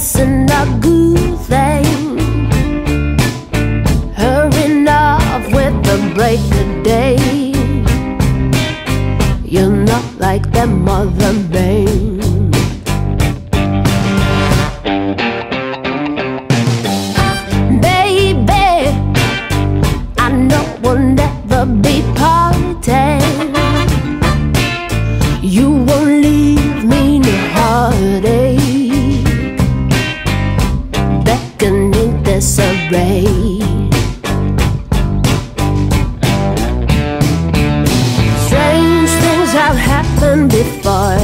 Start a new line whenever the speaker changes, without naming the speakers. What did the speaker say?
It's not a good thing. Hurrying off with the break of day. You're not like them other men. Baby, I know we'll never be parted. You will ray. Strange things have happened before.